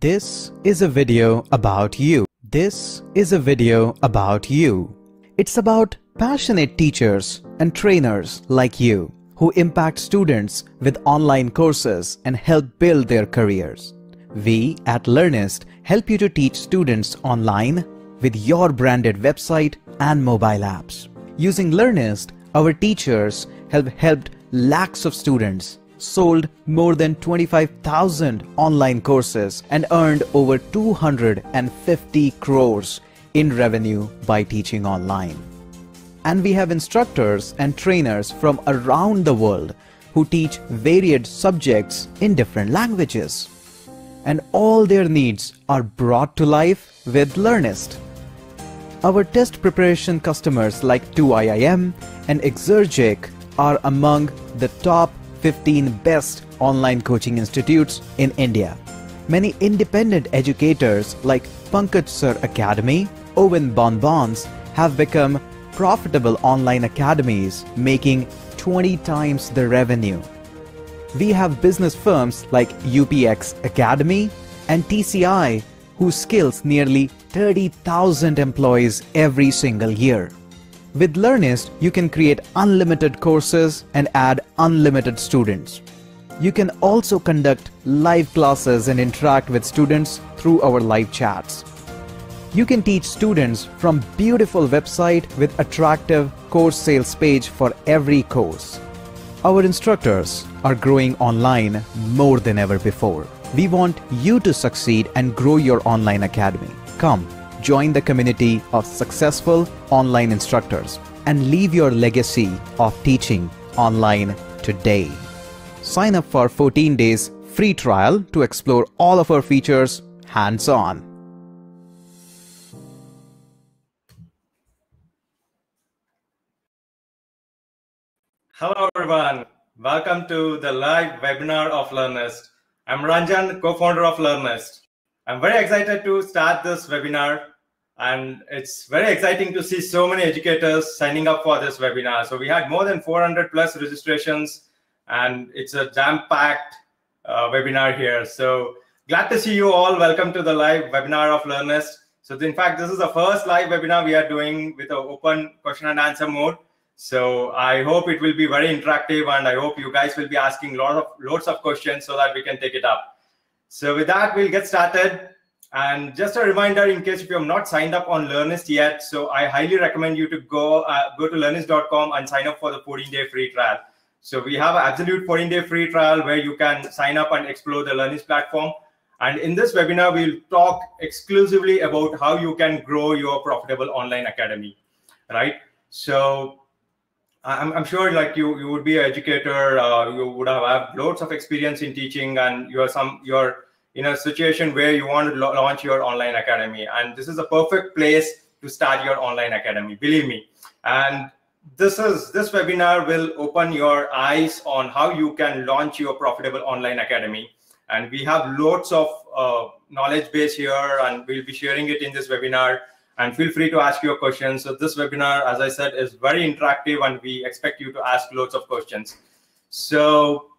This is a video about you. This is a video about you. It's about passionate teachers and trainers like you who impact students with online courses and help build their careers. We at Learnyst help you to teach students online with your branded website and mobile apps. Using Learnyst, our teachers have helped lakhs of students sold more than 25,000 online courses and earned over 250 crores in revenue by teaching online. And we have instructors and trainers from around the world who teach varied subjects in different languages. And all their needs are brought to life with Learnyst. Our test preparation customers like 2IIM and Exergic are among the top 15 best online coaching institutes in India. Many independent educators like Pankaj Sir Academy, Owen Bonbons have become profitable online academies making 20 times the revenue. We have business firms like UPX Academy and TCI who skills nearly 30,000 employees every single year. With Learnyst, you can create unlimited courses and add unlimited students. You can also conduct live classes and interact with students through our live chats. You can teach students from beautiful website with attractive course sales page for every course. Our instructors are growing online more than ever before. We want you to succeed and grow your online academy. Come, join the community of successful online instructors and leave your legacy of teaching online today. Sign up for 14 days free trial to explore all of our features hands-on. Hello everyone. Welcome to the live webinar of Learnyst. I'm Ranjan, co-founder of Learnyst. I'm very excited to start this webinar and it's very exciting to see so many educators signing up for this webinar. So we had more than 400 plus registrations and it's a jam-packed uh, webinar here. So glad to see you all. Welcome to the live webinar of Learnyst. So in fact, this is the first live webinar we are doing with an open question and answer mode. So I hope it will be very interactive and I hope you guys will be asking lot of loads of questions so that we can take it up. So with that, we'll get started. And just a reminder, in case if you have not signed up on Learnyst yet, so I highly recommend you to go uh, go to learnyst.com and sign up for the 14-day free trial. So we have an absolute 14-day free trial where you can sign up and explore the Learnyst platform. And in this webinar, we'll talk exclusively about how you can grow your profitable online academy, right? So I'm, I'm sure like you, you would be an educator, uh, you would have, have loads of experience in teaching and you're some, you're in a situation where you want to launch your online academy. And this is a perfect place to start your online academy, believe me. And this is this webinar will open your eyes on how you can launch your profitable online academy. And we have loads of uh, knowledge base here and we'll be sharing it in this webinar and feel free to ask your questions. So this webinar, as I said, is very interactive and we expect you to ask loads of questions. So,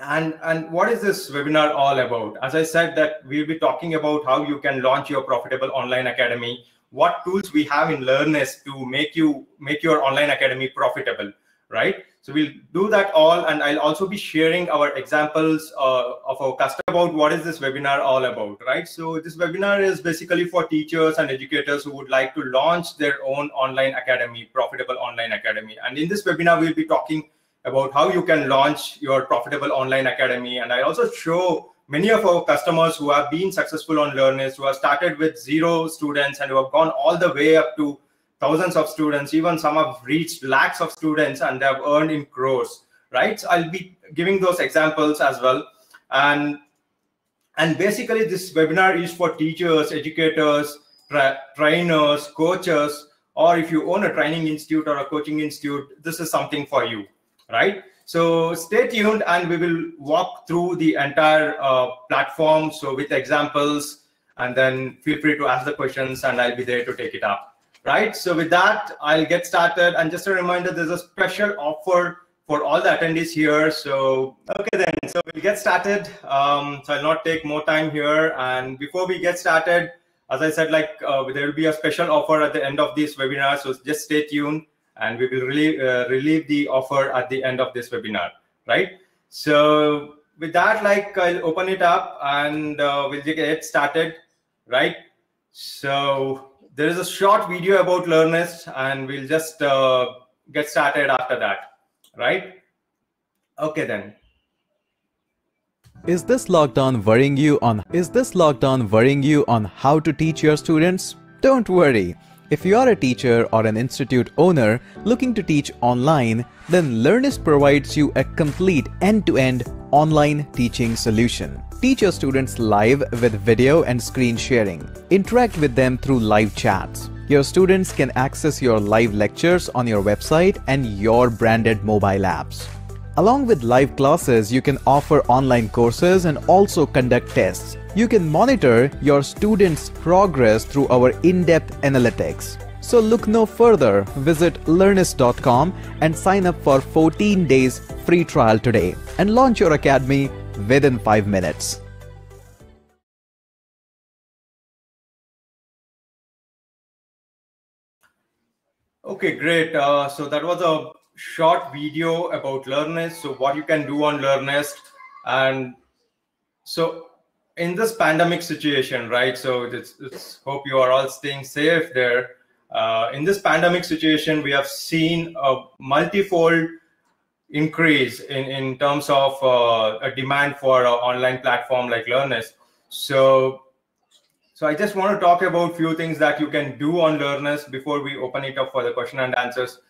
and, and what is this webinar all about? As I said that we'll be talking about how you can launch your profitable online academy, what tools we have in Learnyst to make you make your online academy profitable, right? So we'll do that all, and I'll also be sharing our examples uh, of our customer about what is this webinar all about, right? So this webinar is basically for teachers and educators who would like to launch their own online academy, profitable online academy. And in this webinar, we'll be talking about how you can launch your profitable online academy. And I also show many of our customers who have been successful on Learnyst, who have started with zero students and who have gone all the way up to thousands of students, even some have reached lakhs of students and they have earned in crores, right? So I'll be giving those examples as well. And, and basically this webinar is for teachers, educators, tra trainers, coaches, or if you own a training institute or a coaching institute, this is something for you, right? So stay tuned and we will walk through the entire uh, platform. So with examples, and then feel free to ask the questions and I'll be there to take it up right? So with that, I'll get started. And just a reminder, there's a special offer for all the attendees here. So, okay then, so we'll get started. Um, so I'll not take more time here. And before we get started, as I said, like uh, there will be a special offer at the end of this webinar. So just stay tuned and we will really uh, relieve the offer at the end of this webinar, right? So with that, like I'll open it up and uh, we'll get started, right? So there is a short video about Learnyst and we'll just uh, get started after that, right? Okay then. Is this lockdown worrying you on Is this lockdown worrying you on how to teach your students? Don't worry. If you are a teacher or an institute owner looking to teach online, then Learnyst provides you a complete end-to-end online teaching solution. Teach your students live with video and screen sharing. Interact with them through live chats. Your students can access your live lectures on your website and your branded mobile apps. Along with live classes, you can offer online courses and also conduct tests. You can monitor your students' progress through our in-depth analytics. So look no further, visit learnyst.com and sign up for 14 days free trial today and launch your academy within 5 minutes. Okay, great. Uh, so that was a short video about Learnyst. So what you can do on Learnyst. And so in this pandemic situation, right? So it's, it's hope you are all staying safe there. Uh, in this pandemic situation, we have seen a multifold increase in, in terms of uh, a demand for an online platform like Learnyst. So, so I just want to talk about few things that you can do on Learnyst before we open it up for the question and answers.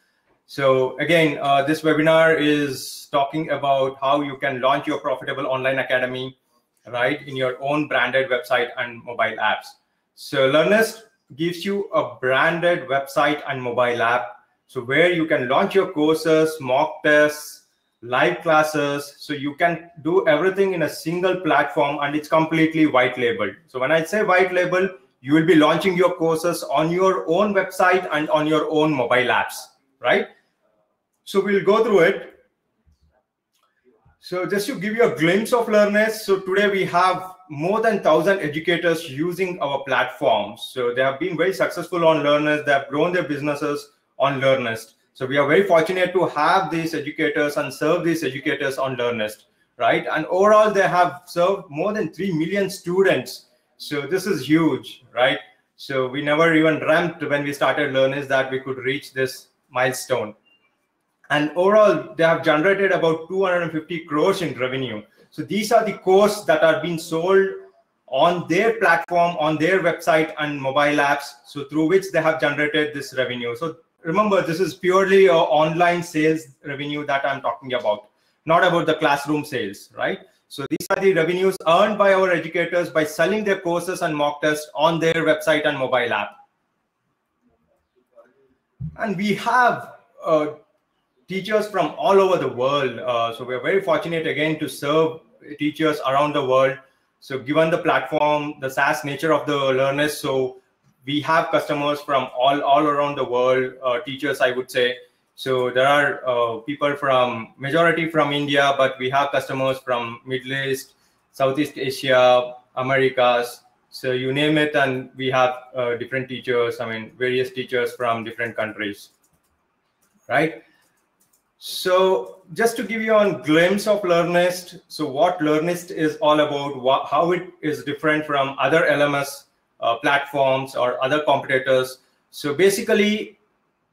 So again, uh, this webinar is talking about how you can launch your profitable online academy, right, in your own branded website and mobile apps. So Learnyst gives you a branded website and mobile app. So where you can launch your courses, mock tests, live classes. So you can do everything in a single platform and it's completely white labeled. So when I say white label, you will be launching your courses on your own website and on your own mobile apps, right? So we'll go through it. So just to give you a glimpse of Learnyst, so today we have more than 1,000 educators using our platform. So they have been very successful on Learnyst. They have grown their businesses on Learnyst. So we are very fortunate to have these educators and serve these educators on Learnyst, right? And overall, they have served more than 3 million students. So this is huge, right? So we never even dreamt when we started Learnyst that we could reach this milestone and overall they have generated about 250 crores in revenue so these are the courses that are being sold on their platform on their website and mobile apps so through which they have generated this revenue so remember this is purely a online sales revenue that i'm talking about not about the classroom sales right so these are the revenues earned by our educators by selling their courses and mock tests on their website and mobile app and we have uh, teachers from all over the world. Uh, so we're very fortunate again to serve teachers around the world. So given the platform, the SaaS nature of the Learnyst so we have customers from all, all around the world, uh, teachers, I would say. So there are uh, people from majority from India, but we have customers from Middle East, Southeast Asia, Americas. So you name it, and we have uh, different teachers. I mean, various teachers from different countries, right? So just to give you a glimpse of Learnyst, so what Learnyst is all about, how it is different from other LMS uh, platforms or other competitors. So basically,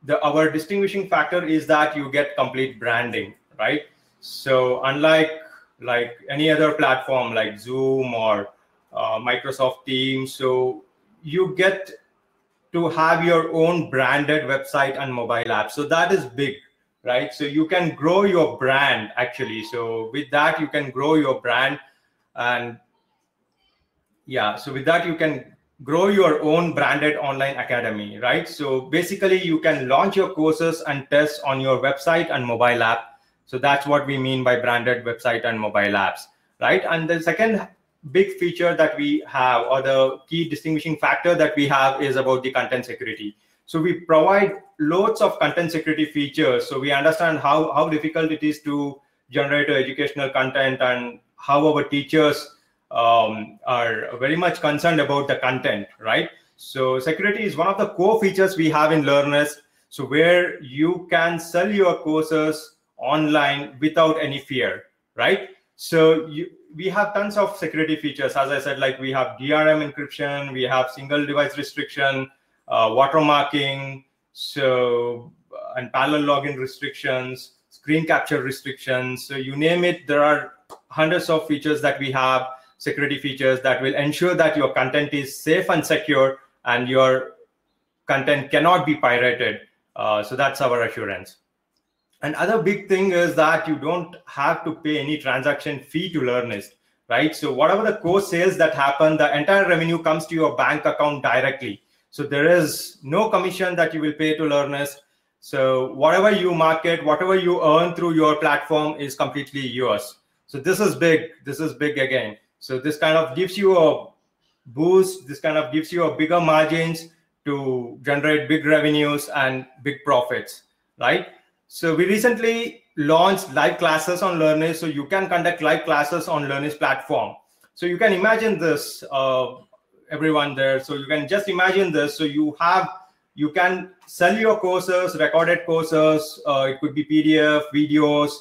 the our distinguishing factor is that you get complete branding, right? So unlike like any other platform like Zoom or uh, Microsoft Teams, so you get to have your own branded website and mobile app. So that is big right? So you can grow your brand actually. So with that, you can grow your brand and yeah, so with that, you can grow your own branded online academy, right? So basically you can launch your courses and tests on your website and mobile app. So that's what we mean by branded website and mobile apps, right? And the second big feature that we have or the key distinguishing factor that we have is about the content security. So we provide loads of content security features. So we understand how, how difficult it is to generate educational content and how our teachers um, are very much concerned about the content, right? So security is one of the core features we have in Learnyst. So where you can sell your courses online without any fear, right? So you, we have tons of security features. As I said, like we have DRM encryption, we have single device restriction, uh, watermarking, so and parallel login restrictions, screen capture restrictions. So you name it, there are hundreds of features that we have, security features that will ensure that your content is safe and secure and your content cannot be pirated. Uh, so that's our assurance. And other big thing is that you don't have to pay any transaction fee to Learnyst, right? So whatever the core sales that happen, the entire revenue comes to your bank account directly. So there is no commission that you will pay to Learnyst. So whatever you market, whatever you earn through your platform is completely yours. So this is big. This is big again. So this kind of gives you a boost. This kind of gives you a bigger margins to generate big revenues and big profits, right? So we recently launched live classes on Learnyst. So you can conduct live classes on Learnyst platform. So you can imagine this, uh, everyone there. So you can just imagine this. So you have, you can sell your courses, recorded courses. Uh, it could be PDF, videos,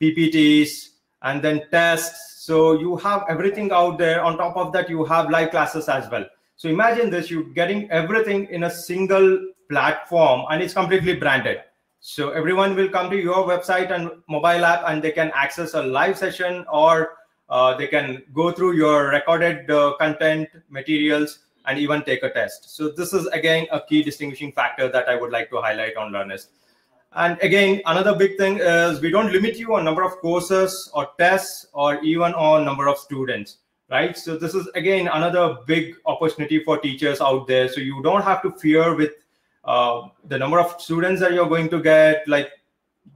PPTs, and then tests. So you have everything out there. On top of that, you have live classes as well. So imagine this, you're getting everything in a single platform and it's completely branded. So everyone will come to your website and mobile app and they can access a live session or uh, they can go through your recorded uh, content materials and even take a test. So this is again a key distinguishing factor that I would like to highlight on Learnyst. And again, another big thing is we don't limit you on number of courses or tests or even on number of students, right? So this is again another big opportunity for teachers out there. So you don't have to fear with uh, the number of students that you're going to get, like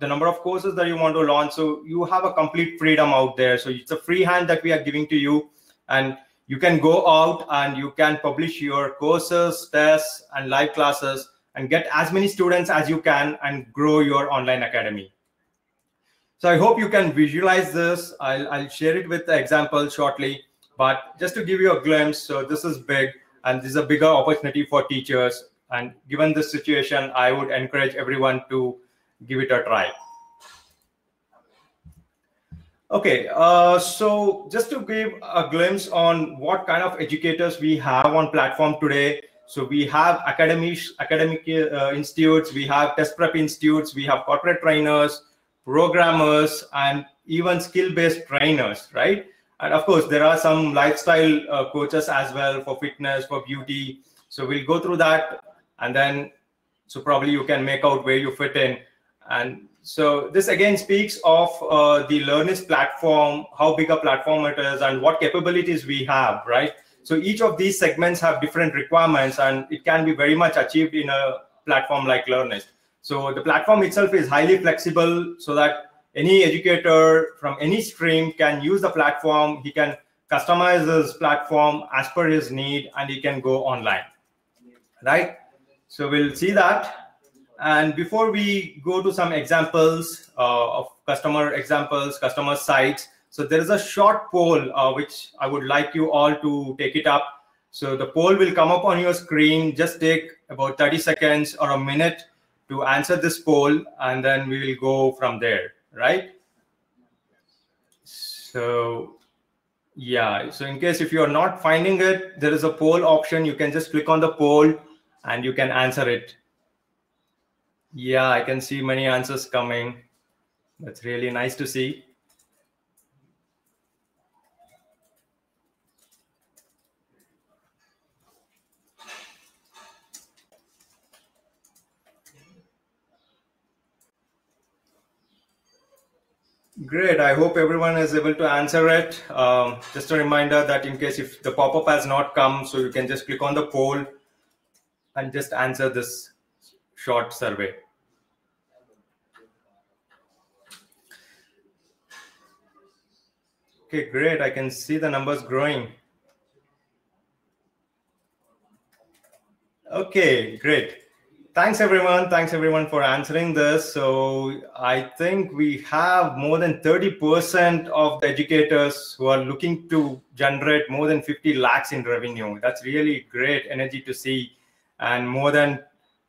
the number of courses that you want to launch. So you have a complete freedom out there. So it's a free hand that we are giving to you. And you can go out and you can publish your courses, tests, and live classes and get as many students as you can and grow your online academy. So I hope you can visualize this. I'll, I'll share it with the example shortly. But just to give you a glimpse, so this is big and this is a bigger opportunity for teachers and given this situation, I would encourage everyone to give it a try. Okay, uh, so just to give a glimpse on what kind of educators we have on platform today. So we have academic academic uh, institutes, we have test prep institutes, we have corporate trainers, programmers, and even skill-based trainers, right? And of course, there are some lifestyle uh, coaches as well for fitness, for beauty. So we'll go through that and then so probably you can make out where you fit in and so this again speaks of uh, the Learnyst platform how big a platform it is and what capabilities we have right so each of these segments have different requirements and it can be very much achieved in a platform like Learnyst so the platform itself is highly flexible so that any educator from any stream can use the platform. He can customize his platform as per his need and he can go online right? So we'll see that. And before we go to some examples uh, of customer examples, customer sites, so there is a short poll uh, which I would like you all to take it up. So the poll will come up on your screen. Just take about 30 seconds or a minute to answer this poll, and then we will go from there, right? So yeah, so in case if you are not finding it, there is a poll option. You can just click on the poll and you can answer it. Yeah, I can see many answers coming. That's really nice to see. Great. I hope everyone is able to answer it. Um, just a reminder that in case if the pop-up has not come, so you can just click on the poll and just answer this short survey. Okay, great. I can see the numbers growing. Okay, great. Thanks everyone. Thanks everyone for answering this. So I think we have more than 30% of the educators who are looking to generate more than 50 lakhs in revenue. That's really great energy to see. And more than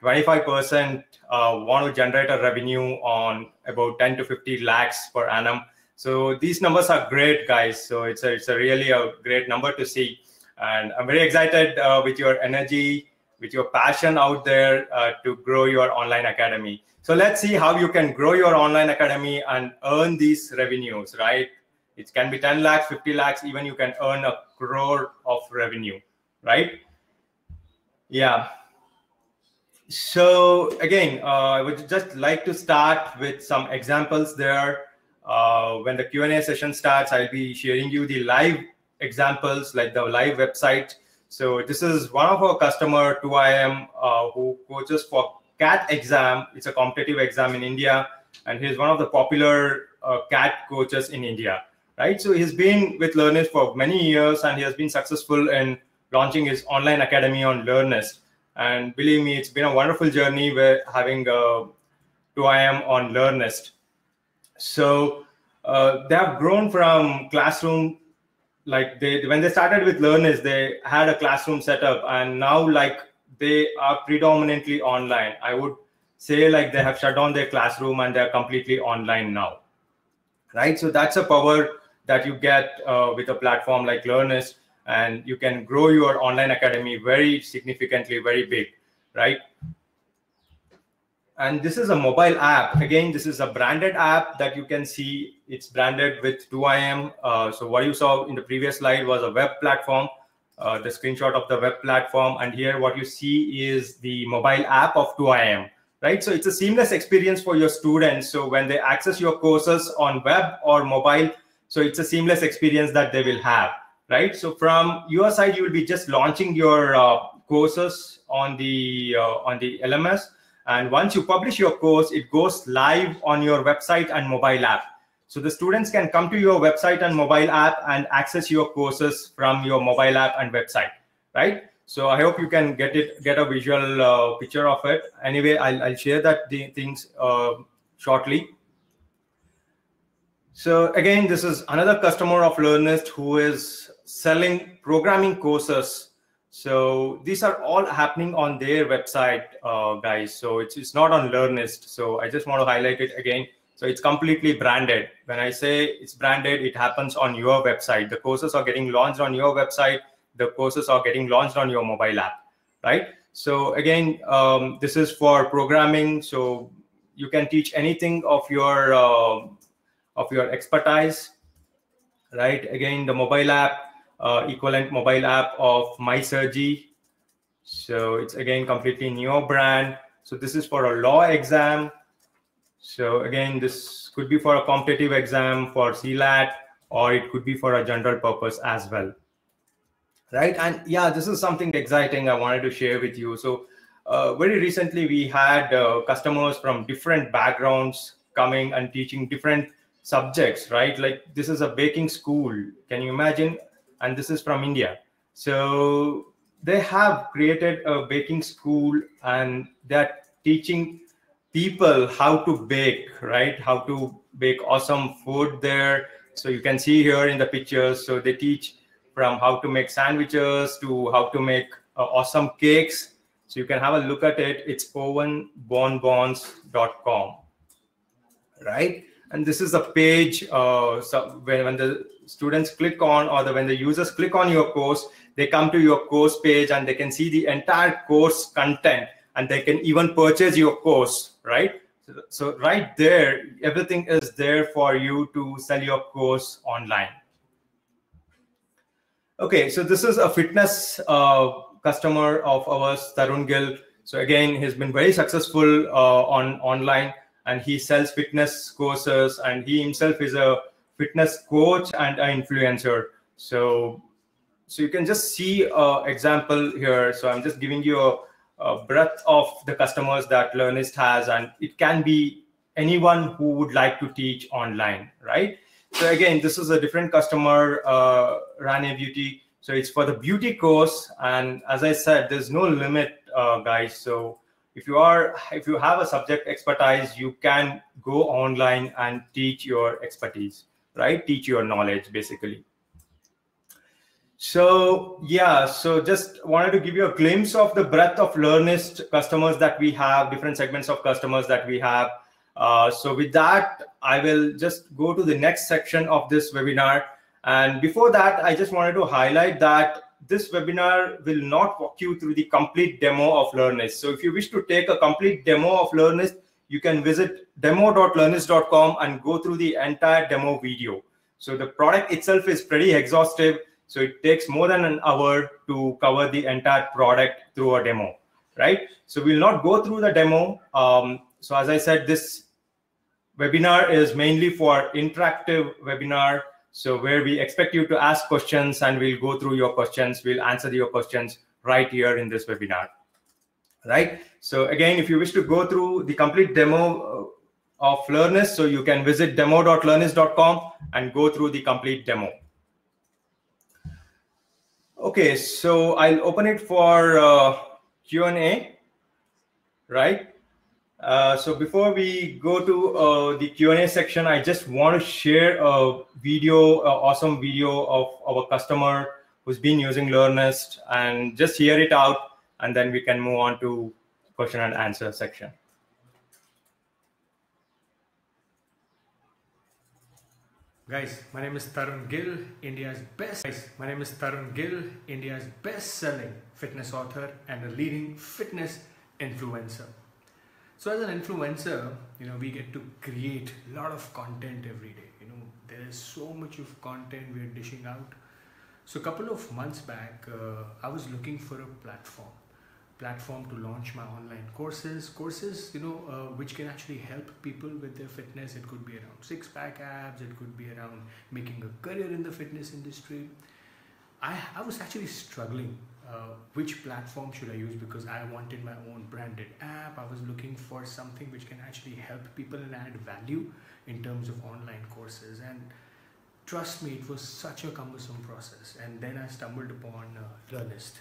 25% uh, want to generate a revenue on about 10 to 50 lakhs per annum. So these numbers are great, guys. So it's a, it's a really a great number to see. And I'm very excited uh, with your energy with your passion out there uh, to grow your online academy. So let's see how you can grow your online academy and earn these revenues, right? It can be 10 lakhs, 50 lakhs, even you can earn a crore of revenue, right? Yeah. So again, uh, I would just like to start with some examples there. Uh, when the Q&A session starts, I'll be sharing you the live examples, like the live website so this is one of our customer 2IIM uh, who coaches for CAT exam. It's a competitive exam in India, and he's one of the popular uh, CAT coaches in India, right? So he's been with Learnyst for many years, and he has been successful in launching his online academy on Learnyst. And believe me, it's been a wonderful journey. We're having uh, 2IIM on Learnyst. So uh, they have grown from classroom like they when they started with Learnyst they had a classroom setup and now like they are predominantly online. I would say like they have shut down their classroom and they're completely online now. Right? So that's a power that you get uh, with a platform like Learnyst and you can grow your online academy very significantly very big. Right and this is a mobile app. Again this is a branded app that you can see. It's branded with 2IIM uh, so what you saw in the previous slide was a web platform uh, the screenshot of the web platform. And here what you see is the mobile app of 2IIM right? So it's a seamless experience for your students. So when they access your courses on web or mobile so it's a seamless experience that they will have right? So from your side you will be just launching your uh, courses on the uh, on the lms and once you publish your course, it goes live on your website and mobile app. So the students can come to your website and mobile app and access your courses from your mobile app and website, right? So I hope you can get it, get a visual uh, picture of it. Anyway, I'll, I'll share that the things uh, shortly. So again, this is another customer of Learnyst who is selling programming courses so these are all happening on their website, uh, guys. So it's, it's not on Learnyst. So I just want to highlight it again. So it's completely branded. When I say it's branded, it happens on your website. The courses are getting launched on your website. The courses are getting launched on your mobile app, right? So again, um, this is for programming. So you can teach anything of your uh, of your expertise, right? Again, the mobile app uh, equivalent mobile app of MySurgy. So it's again completely new brand. So this is for a law exam. So again, this could be for a competitive exam for CLAT, or it could be for a general purpose as well. Right. And yeah, this is something exciting I wanted to share with you. So uh, very recently, we had uh, customers from different backgrounds coming and teaching different subjects, right? Like this is a baking school. Can you imagine and this is from India. So they have created a baking school and they're teaching people how to bake, right? How to bake awesome food there. So you can see here in the pictures. So they teach from how to make sandwiches to how to make uh, awesome cakes. So you can have a look at it. It's owenbonbons.com, right? And this is a page uh, so when, when the students click on or the when the users click on your course they come to your course page and they can see the entire course content and they can even purchase your course right? So, right there everything is there for you to sell your course online. Okay so this is a fitness uh, customer of ours tarun gill. So again he's been very successful uh, on online and he sells fitness courses and he himself is a fitness coach and an influencer. So, so you can just see an example here. So I'm just giving you a, a breadth of the customers that Learnyst has, and it can be anyone who would like to teach online, right? So again, this is a different customer, uh, Rane Beauty. So it's for the beauty course, and as I said, there's no limit, uh, guys. So if you are if you have a subject expertise you can go online and teach your expertise right? Teach your knowledge basically. So yeah so just wanted to give you a glimpse of the breadth of learnyst customers that we have different segments of customers that we have. Uh, so with that i will just go to the next section of this webinar. And before that i just wanted to highlight that this webinar will not walk you through the complete demo of Learnyst. So if you wish to take a complete demo of Learnyst, you can visit demo.learnyst.com and go through the entire demo video. So the product itself is pretty exhaustive. So it takes more than an hour to cover the entire product through a demo, right? So we'll not go through the demo. Um, so as I said, this webinar is mainly for interactive webinar so where we expect you to ask questions and we'll go through your questions, we'll answer your questions right here in this webinar, right? So again, if you wish to go through the complete demo uh, of Learnyst, so you can visit demo.learnyst.com and go through the complete demo. Okay, so I'll open it for uh, Q&A, right? Uh, so before we go to uh, the Q&A section, I just want to share a video, an awesome video of our customer who's been using Learnyst and just hear it out and then we can move on to question and answer section. Guys, my name is Tarun Gill, India's best. Guys, my name is Tarun Gill, India's best-selling fitness author and a leading fitness influencer. So as an influencer, you know, we get to create a lot of content every day. You know, there is so much of content we're dishing out. So a couple of months back, uh, I was looking for a platform, platform to launch my online courses, courses, you know, uh, which can actually help people with their fitness. It could be around six pack abs. It could be around making a career in the fitness industry. I, I was actually struggling uh, which platform should I use because I wanted my own branded app. I was looking for something which can actually help people and add value in terms of online courses. And trust me, it was such a cumbersome process. And then I stumbled upon uh, Learnyst.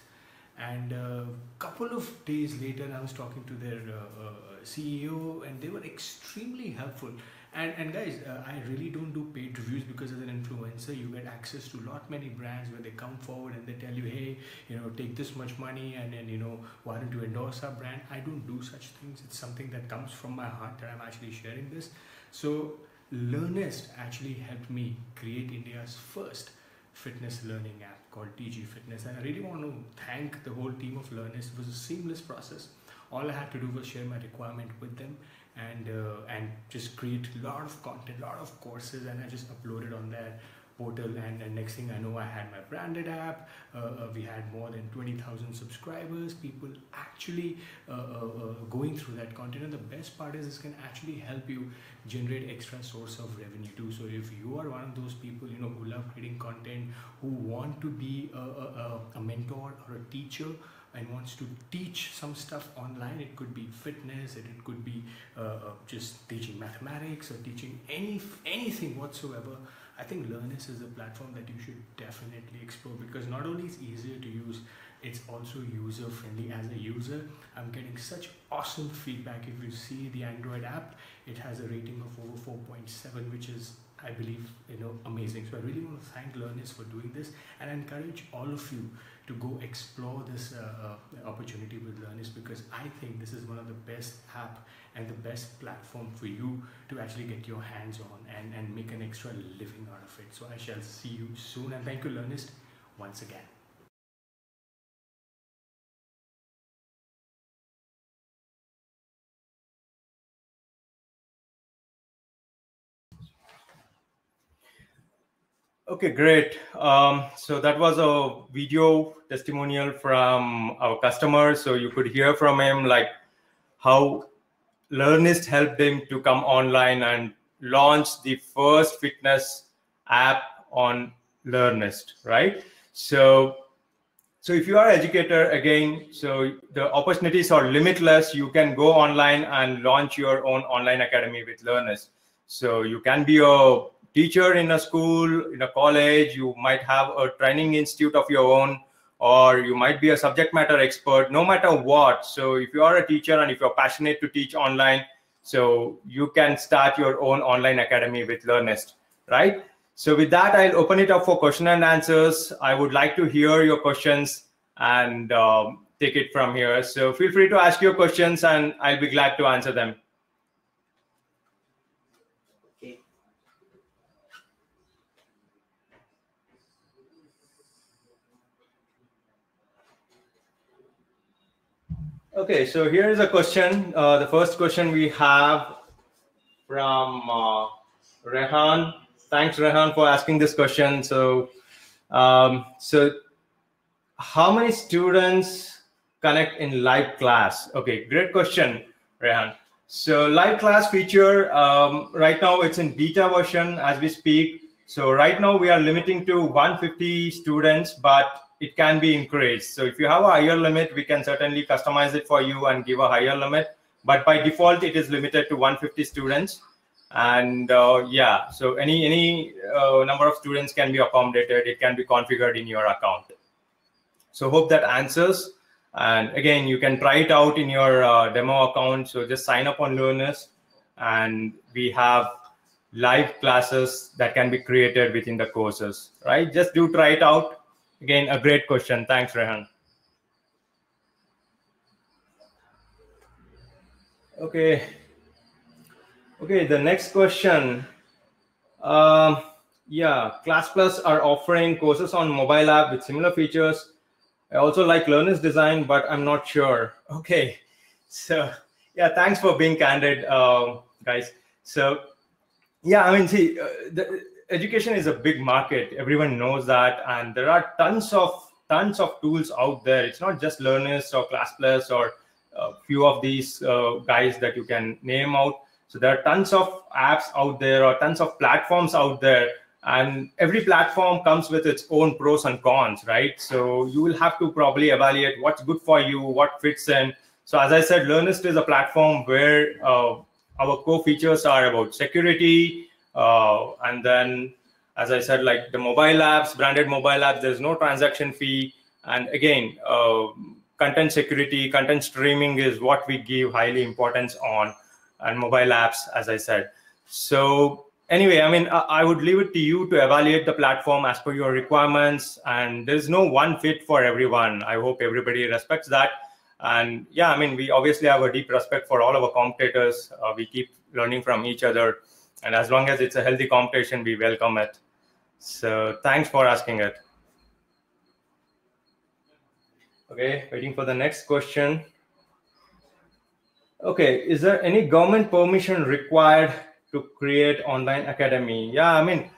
And a couple of days later, I was talking to their uh, uh CEO, and they were extremely helpful. And and guys uh, i really don't do paid reviews because as an influencer you get access to lot many brands where they come forward and they tell you hey you know take this much money and then you know why don't you endorse our brand? I don't do such things. It's something that comes from my heart that i'm actually sharing this. So learnyst actually helped me create india's first fitness learning app called TG Fitness. And I really want to thank the whole team of Learnyst. It was a seamless process. All I had to do was share my requirement with them and uh, and just create a lot of content, a lot of courses, and I just uploaded on their portal. And, and next thing I know, I had my branded app. Uh, uh, we had more than twenty thousand subscribers. People actually uh, uh, uh, going through that content, and the best part is this can actually help you generate extra source of revenue too. So if you are one of those people, you know, who love creating content, who want to be a, a, a mentor or a teacher and wants to teach some stuff online it could be fitness it, it could be uh, uh, just teaching mathematics or teaching any anything whatsoever i think learnyst is a platform that you should definitely explore because not only it's easier to use it's also user friendly as a user. I'm getting such awesome feedback. If you see the android app it has a rating of over 4.7 which is I believe you know amazing. So I really want to thank Learnyst for doing this and I encourage all of you to go explore this uh, uh, opportunity with Learnyst because I think this is one of the best app and the best platform for you to actually get your hands on and, and make an extra living out of it. So I shall see you soon and thank you Learnyst once again. Okay, great. Um, so that was a video testimonial from our customer. So you could hear from him like how Learnyst helped him to come online and launch the first fitness app on Learnyst, right? So, so if you are educator again, so the opportunities are limitless. You can go online and launch your own online academy with Learnyst. So you can be a teacher in a school, in a college, you might have a training institute of your own, or you might be a subject matter expert, no matter what. So if you are a teacher and if you're passionate to teach online, so you can start your own online academy with Learnyst, right? So with that, I'll open it up for question and answers. I would like to hear your questions and um, take it from here. So feel free to ask your questions and I'll be glad to answer them. Okay, so here is a question. Uh, the first question we have from uh, Rehan. Thanks, Rehan, for asking this question. So, um, so how many students connect in live class? Okay, great question, Rehan. So live class feature, um, right now it's in beta version as we speak. So right now we are limiting to 150 students, but it can be increased. So if you have a higher limit, we can certainly customize it for you and give a higher limit. But by default, it is limited to 150 students. And uh, yeah, so any any uh, number of students can be accommodated. It can be configured in your account. So hope that answers. And again, you can try it out in your uh, demo account. So just sign up on Learnyst, and we have live classes that can be created within the courses. Right? Just do try it out Again, a great question. Thanks, Rehan. Okay. Okay, the next question. Um, yeah, Classplus are offering courses on mobile app with similar features. I also like Learnyst design, but I'm not sure. Okay, so yeah, thanks for being candid, uh, guys. So yeah, I mean, see, uh, the, education is a big market. Everyone knows that and there are tons of tons of tools out there. It's not just Learnyst or Classplus or a few of these uh, guys that you can name out. So there are tons of apps out there or tons of platforms out there and every platform comes with its own pros and cons right? So you will have to probably evaluate what's good for you what fits in. So as i said Learnyst is a platform where uh, our core features are about security uh, and then, as I said, like the mobile apps, branded mobile apps, there's no transaction fee. And again, uh, content security, content streaming is what we give highly importance on, and mobile apps, as I said. So anyway, I mean, I, I would leave it to you to evaluate the platform as per your requirements. And there's no one fit for everyone. I hope everybody respects that. And yeah, I mean, we obviously have a deep respect for all our competitors. Uh, we keep learning from each other. And as long as it's a healthy competition we welcome it. So thanks for asking it. Okay waiting for the next question. Okay is there any government permission required to create online academy? Yeah i mean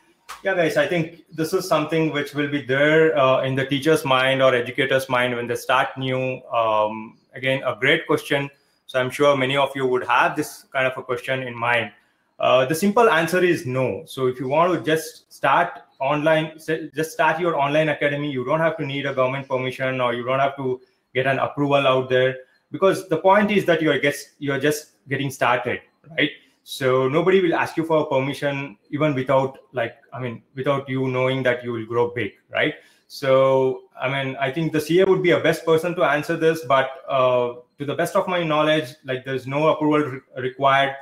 yeah guys i think this is something which will be there uh, in the teacher's mind or educator's mind when they start new um, again a great question so i'm sure many of you would have this kind of a question in mind uh, the simple answer is no. So if you want to just start online, just start your online academy, you don't have to need a government permission or you don't have to get an approval out there because the point is that you're just you're just getting started, right? So nobody will ask you for permission even without like I mean without you knowing that you will grow big, right? So I mean I think the CA would be a best person to answer this, but uh, to the best of my knowledge, like there's no approval re- required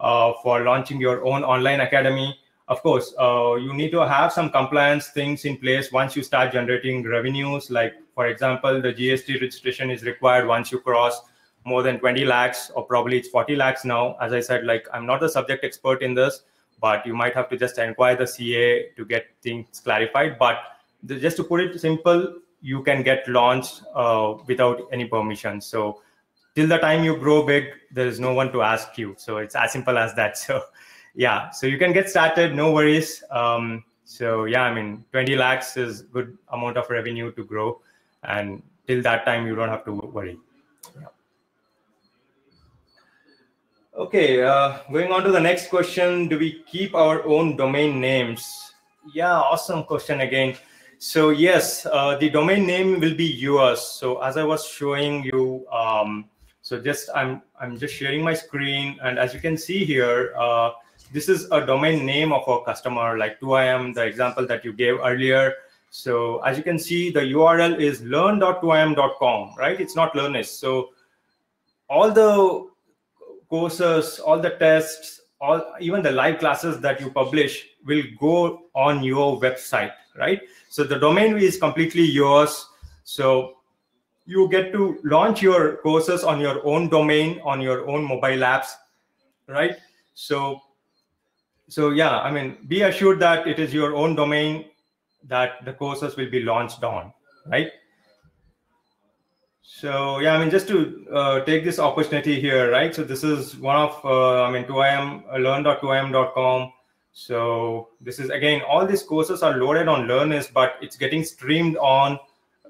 uh, for launching your own online academy. Of course, uh, you need to have some compliance things in place once you start generating revenues. Like, for example, the GST registration is required once you cross more than 20 lakhs, or probably it's 40 lakhs now. As I said, like, I'm not a subject expert in this, but you might have to just inquire the CA to get things clarified. But the, just to put it simple, you can get launched uh, without any permission. So till the time you grow big there is no one to ask you so it's as simple as that so yeah so you can get started no worries um, so yeah i mean 20 lakhs is good amount of revenue to grow and till that time you don't have to worry yeah. Okay uh, going on to the next question do we keep our own domain names yeah awesome question again so yes uh, the domain name will be yours so as i was showing you um, so just I'm I'm just sharing my screen, and as you can see here, uh, this is a domain name of our customer, like 2IM, the example that you gave earlier. So as you can see, the URL is learn.2im.com, right? It's not Learnyst. So all the courses, all the tests, all even the live classes that you publish will go on your website, right? So the domain is completely yours. So you get to launch your courses on your own domain, on your own mobile apps, right? So so yeah, I mean, be assured that it is your own domain that the courses will be launched on, right? So yeah, I mean, just to uh, take this opportunity here, right? So this is one of, uh, I mean, 2im, uh, learn.2im.com. So this is, again, all these courses are loaded on Learnyst, but it's getting streamed on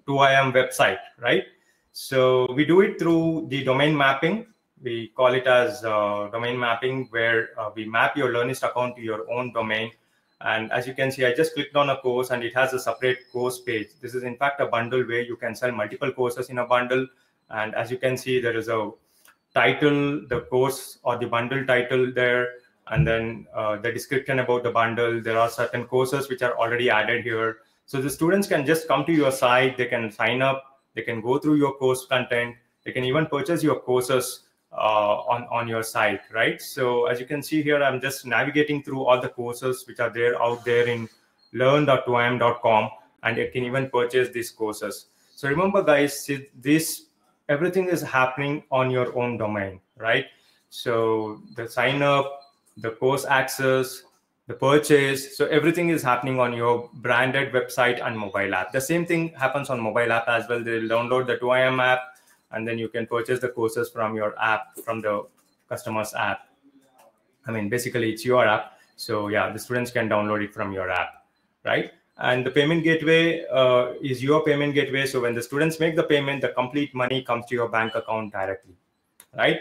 2im website, right? So we do it through the domain mapping. We call it as uh, domain mapping, where uh, we map your Learnyst account to your own domain and as you can see, I just clicked on a course and it has a separate course page. This is in fact a bundle where you can sell multiple courses in a bundle. And as you can see, there is a title, the course or the bundle title there, and then uh, the description about the bundle. There are certain courses which are already added here. So the students can just come to your site, they can sign up, they can go through your course content, they can even purchase your courses Uh, on on your site right? So as you can see here i'm just navigating through all the courses which are there out there in learn.2im.com and you can even purchase these courses. So remember guys this everything is happening on your own domain right? So the sign up the course access the purchase so everything is happening on your branded website and mobile app. The same thing happens on mobile app as well. They'll download the 2im app and then you can purchase the courses from your app from the customer's app. I mean basically it's your app. So yeah the students can download it from your app right? And the payment gateway uh, is your payment gateway. So when the students make the payment the complete money comes to your bank account directly right?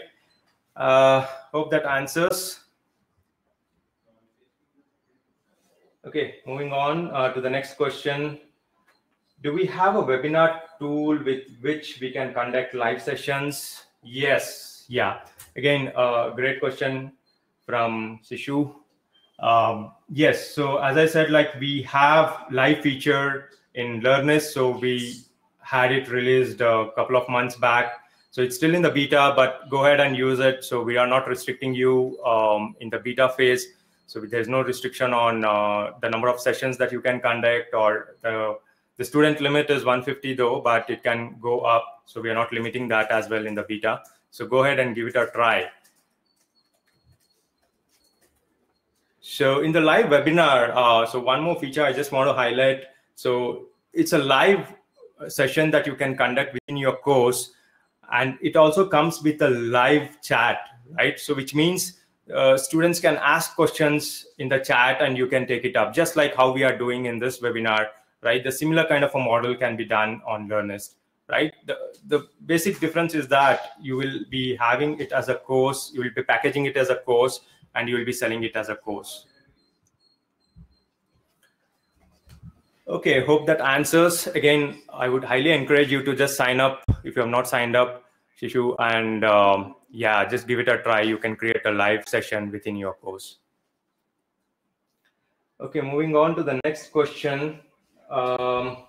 Uh, hope that answers. Okay moving on uh, to the next question do we have a webinar tool with which we can conduct live sessions? Yes. Yeah. Again, uh, great question from Sishu. Um, yes. So as I said, like we have live feature in Learnyst. So we had it released a couple of months back. So it's still in the beta, but go ahead and use it. So we are not restricting you um, in the beta phase. So there's no restriction on uh, the number of sessions that you can conduct or the the student limit is 150 though, but it can go up. So we are not limiting that as well in the beta. So go ahead and give it a try. So in the live webinar, uh, so one more feature I just want to highlight. So it's a live session that you can conduct within your course. And it also comes with a live chat, right? So which means uh, students can ask questions in the chat and you can take it up, just like how we are doing in this webinar right? The similar kind of a model can be done on Learnyst, right? The, the basic difference is that you will be having it as a course, you will be packaging it as a course, and you will be selling it as a course. Okay, hope that answers. Again, I would highly encourage you to just sign up if you have not signed up, Shishu, and um, yeah, just give it a try. You can create a live session within your course. Okay, moving on to the next question. Um,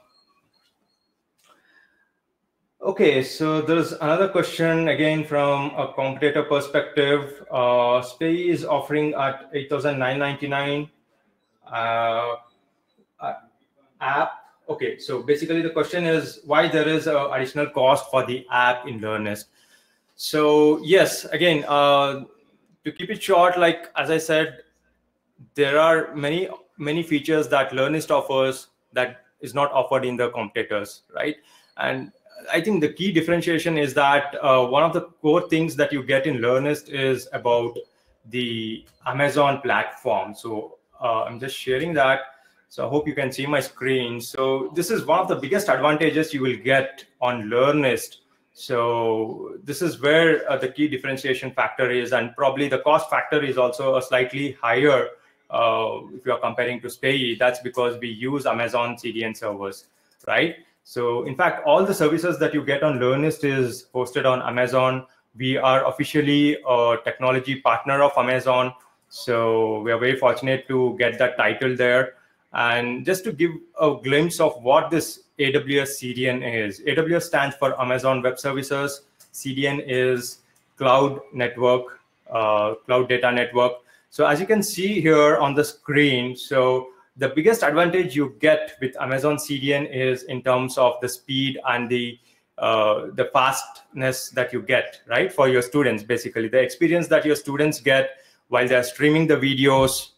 okay, so there's another question again from a competitor perspective. Uh, Spayee is offering at 8,999 uh, app. Okay, so basically the question is why there is an additional cost for the app in Learnyst. So yes, again, uh, to keep it short, like as I said, there are many many features that Learnyst offers that is not offered in the competitors, right? And I think the key differentiation is that uh, one of the core things that you get in Learnyst is about the Amazon platform. So uh, I'm just sharing that. So I hope you can see my screen. So this is one of the biggest advantages you will get on Learnyst. So this is where uh, the key differentiation factor is, and probably the cost factor is also a slightly higher uh, if you are comparing to Spayee, that's because we use Amazon CDN servers, right? So in fact, all the services that you get on Learnyst is hosted on Amazon. We are officially a technology partner of Amazon. So we are very fortunate to get that title there. And just to give a glimpse of what this AWS CDN is, AWS stands for Amazon Web Services. CDN is Cloud Network, uh, Cloud Data Network. So as you can see here on the screen, so the biggest advantage you get with Amazon CDN is in terms of the speed and the uh, the fastness that you get, right, for your students. Basically, the experience that your students get while they're streaming the videos.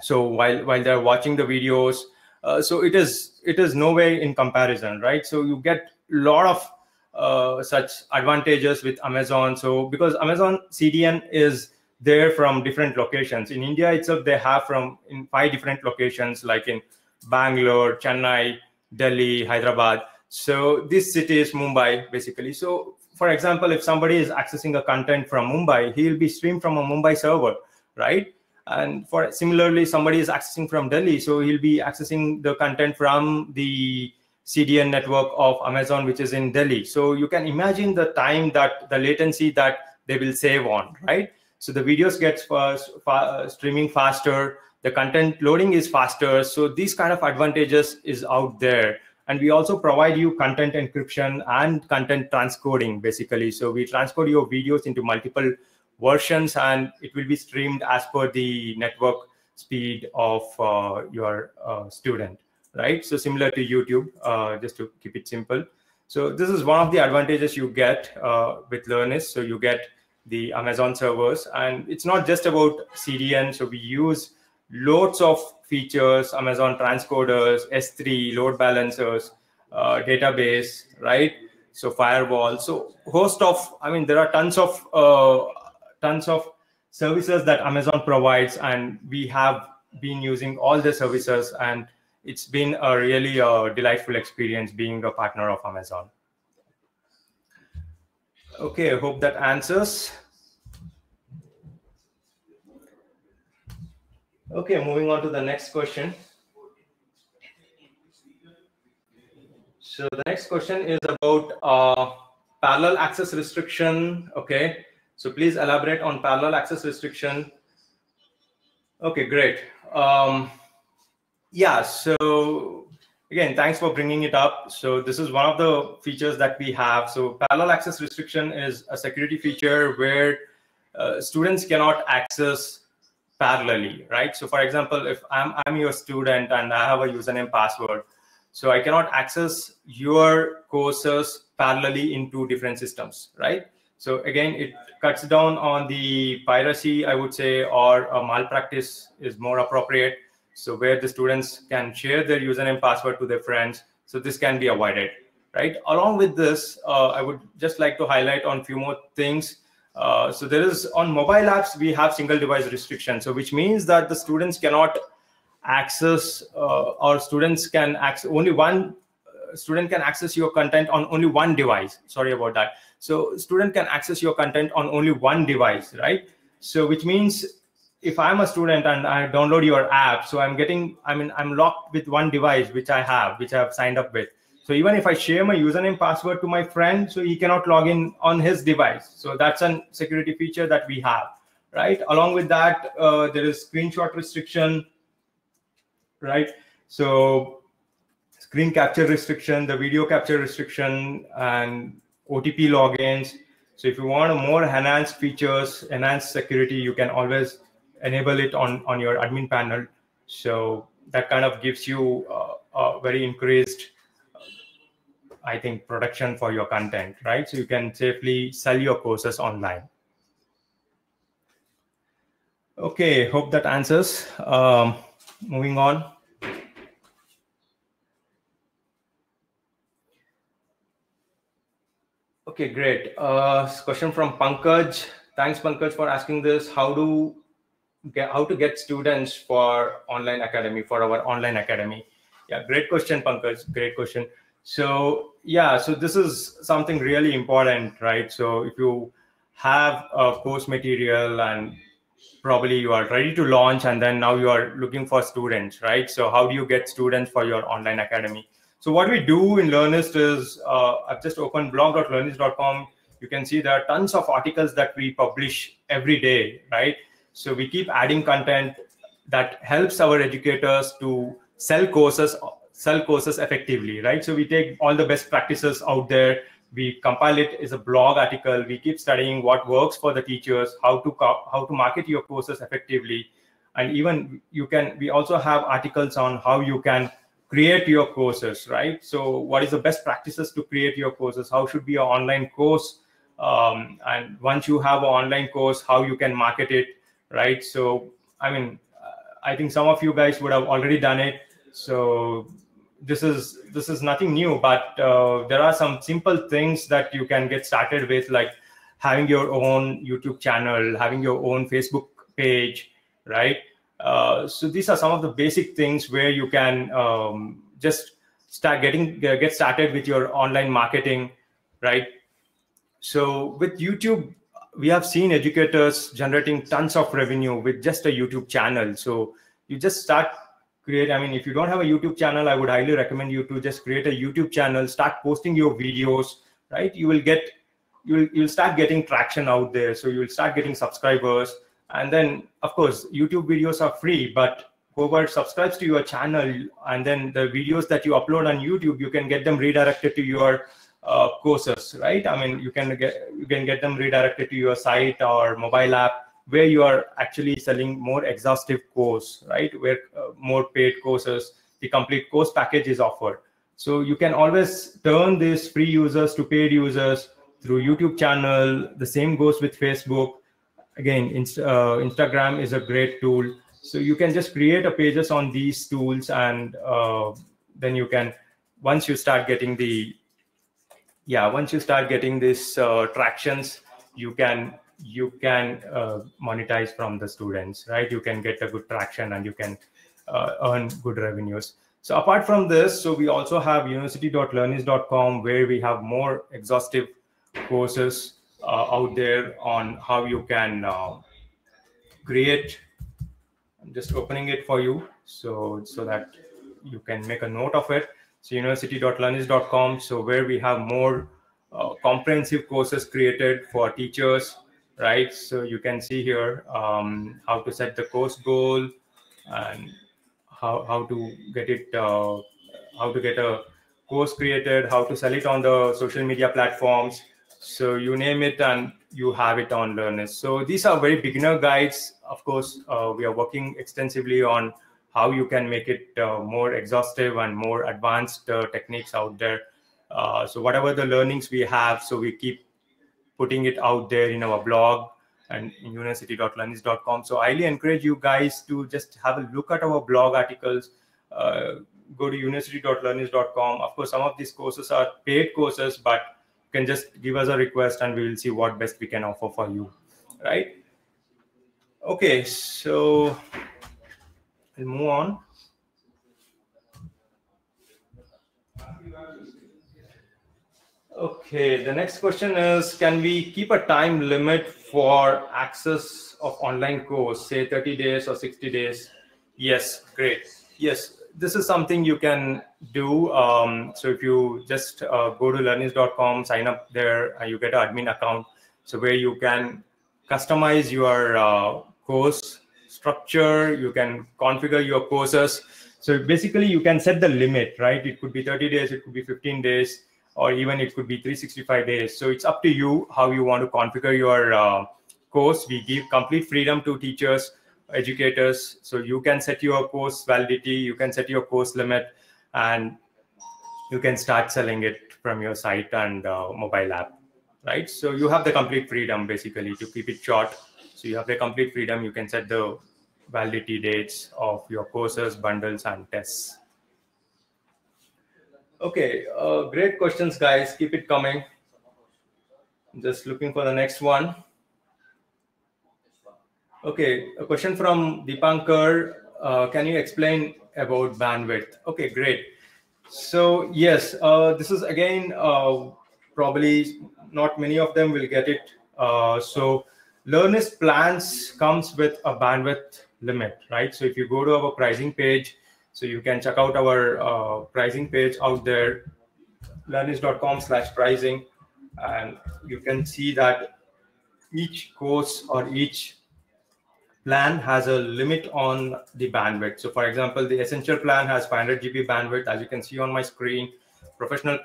So while while they're watching the videos, uh, so it is it is no way in comparison, right? So you get a lot of uh, such advantages with Amazon. So because Amazon CDN is there from different locations in India itself, they have from in five different locations, like in Bangalore, Chennai, Delhi, Hyderabad. So this city is Mumbai, basically. So for example, if somebody is accessing a content from Mumbai, he will be streamed from a Mumbai server, right? And for similarly, somebody is accessing from Delhi, so he'll be accessing the content from the CDN network of Amazon, which is in Delhi. So you can imagine the time that the latency that they will save on, right? So the videos gets fast, fa streaming faster, the content loading is faster. So these kind of advantages is out there. And we also provide you content encryption and content transcoding basically. So we transcode your videos into multiple versions and it will be streamed as per the network speed of uh, your uh, student right? So similar to youtube uh, just to keep it simple. So this is one of the advantages you get uh, with learnyst so you get the amazon servers and it's not just about cdn so we use loads of features, Amazon transcoders, S3, load balancers, uh, database, right? So firewall. So host of, I mean, there are tons of uh, tons of services that Amazon provides, and we have been using all the services, and it's been a really uh, delightful experience being a partner of Amazon. Okay, I hope that answers. Okay, moving on to the next question. So the next question is about uh, parallel access restriction. Okay, so please elaborate on parallel access restriction. Okay, great. Um, yeah, so again, thanks for bringing it up. So this is one of the features that we have. So parallel access restriction is a security feature where uh, students cannot access parallelly, right? So for example, if I'm, I'm your student and I have a username password, so I cannot access your courses parallelly into different systems, right? So again, it cuts down on the piracy, I would say, or a malpractice is more appropriate. So where the students can share their username password to their friends. So this can be avoided, right? Along with this, uh, I would just like to highlight on a few more things. Uh, so there is on mobile apps we have single device restriction so which means that the students cannot access uh, or students can access only one uh, student can access your content on only one device. Sorry about that. So student can access your content on only one device right? So which means if i'm a student and i download your app so i'm getting i mean i'm locked with one device which i have which i have signed up with so even if I share my username password to my friend, so he cannot log in on his device. So that's a security feature that we have, right? Along with that, uh, there is screenshot restriction, right? So screen capture restriction, the video capture restriction, and OTP logins. So if you want more enhanced features, enhanced security, you can always enable it on, on your admin panel. So that kind of gives you uh, a very increased I think, production for your content, right? So you can safely sell your courses online. Okay, hope that answers. Um, moving on. Okay, great. Uh, question from Pankaj. Thanks, Pankaj, for asking this. How do get how to get students for online academy for our online academy? Yeah, great question, Pankaj. Great question. So yeah, so this is something really important, right? So if you have a course material and probably you are ready to launch and then now you are looking for students, right? So how do you get students for your online academy? So what we do in Learnyst is uh, I've just opened blog.learnyst.com. You can see there are tons of articles that we publish every day, right? So we keep adding content that helps our educators to sell courses sell courses effectively right? So we take all the best practices out there. We compile it as a blog article. We keep studying what works for the teachers how to how to market your courses effectively. And even you can we also have articles on how you can create your courses right? So what is the best practices to create your courses? How should be your online course? Um, and once you have an online course how you can market it right? So i mean i think some of you guys would have already done it. So this is this is nothing new but uh, there are some simple things that you can get started with like having your own youtube channel having your own facebook page right? Uh, so these are some of the basic things where you can um, just start getting get started with your online marketing right? So with youtube we have seen educators generating tons of revenue with just a youtube channel. So you just start create i mean if you don't have a youtube channel i would highly recommend you to just create a youtube channel start posting your videos right? You will get you'll you'll start getting traction out there. So you'll start getting subscribers. And then of course youtube videos are free but whoever subscribes to your channel and then the videos that you upload on youtube you can get them redirected to your uh, courses right i mean you can get you can get them redirected to your site or mobile app where you are actually selling more exhaustive course, right? Where uh, more paid courses, the complete course package is offered. So you can always turn these free users to paid users through YouTube channel. The same goes with Facebook. Again, Inst- uh, Instagram is a great tool. So you can just create a pages on these tools, and uh, then you can once you start getting the yeah once you start getting these uh, tractions, you can you can uh, monetize from the students, right? You can get a good traction and you can uh, earn good revenues. So apart from this, so we also have university.learnyst.com where we have more exhaustive courses uh, out there on how you can uh, create. I'm just opening it for you so so that you can make a note of it. So university.learnyst.com. So where we have more uh, comprehensive courses created for teachers, right? So you can see here um, how to set the course goal and how, how to get it, uh, how to get a course created, how to sell it on the social media platforms. So you name it and you have it on Learnyst. So these are very beginner guides. Of course, uh, we are working extensively on how you can make it uh, more exhaustive and more advanced uh, techniques out there. Uh, so whatever the learnings we have, so we keep putting it out there in our blog and in university.learnyst.com. So I highly encourage you guys to just have a look at our blog articles. Uh, go to university.learnyst.com. Of course, some of these courses are paid courses, but you can just give us a request and we will see what best we can offer for you. Right? Okay, so move on. Okay, the next question is Can we keep a time limit for access of online course, say 30 days or 60 days? Yes, great. Yes, this is something you can do. Um, so if you just uh, go to learnyst.com, sign up there, and you get an admin account. So where you can customize your uh, course structure, you can configure your courses. So basically, you can set the limit, right? It could be 30 days, it could be 15 days or even it could be 365 days. So it's up to you how you want to configure your uh, course. We give complete freedom to teachers, educators. So you can set your course validity, you can set your course limit, and you can start selling it from your site and uh, mobile app, right? So you have the complete freedom basically to keep it short. So you have the complete freedom. You can set the validity dates of your courses, bundles, and tests. Okay, uh, great questions, guys. Keep it coming. Just looking for the next one. Okay, a question from Deepankar. Uh, can you explain about bandwidth? Okay, great. So yes, uh, this is again uh, probably not many of them will get it. Uh, so Learnyst plans comes with a bandwidth limit, right? So if you go to our pricing page, so you can check out our uh, pricing page out there, learnyst.com slash pricing. And you can see that each course or each plan has a limit on the bandwidth. So for example, the essential plan has 500 GB bandwidth, as you can see on my screen. Professional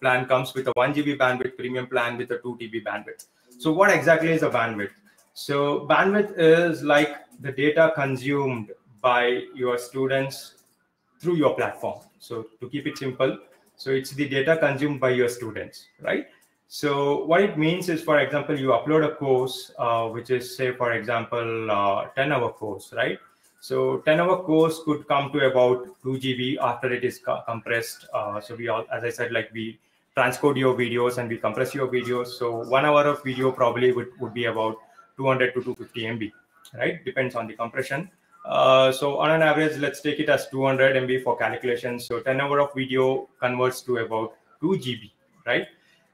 plan comes with a 1 GB bandwidth, premium plan with a 2 TB bandwidth. So what exactly is a bandwidth? So bandwidth is like the data consumed by your students through your platform. So to keep it simple, so it's the data consumed by your students, right? So what it means is, for example, you upload a course, uh, which is say, for example, uh, 10 hour course, right? So 10 hour course could come to about 2 GB after it is co compressed. Uh, so we all, as I said, like we transcode your videos and we compress your videos. So one hour of video probably would, would be about 200 to 250 MB, right? Depends on the compression. Uh, so on an average, let's take it as 200 MB for calculation. So 10 hour of video converts to about 2 GB, right?